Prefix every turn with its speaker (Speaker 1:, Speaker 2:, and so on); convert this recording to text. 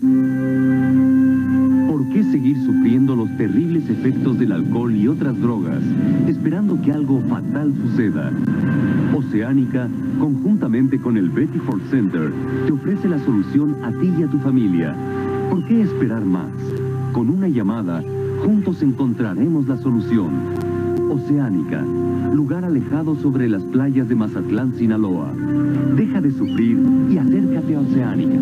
Speaker 1: ¿Por qué seguir sufriendo los terribles efectos del alcohol y otras drogas, esperando que algo fatal suceda? Oceánica, conjuntamente con el Betty Ford Center, te ofrece la solución a ti y a tu familia. ¿Por qué esperar más? Con una llamada, juntos encontraremos la solución. Oceánica, lugar alejado sobre las playas de Mazatlán, Sinaloa. Deja de sufrir y acércate a Oceánica.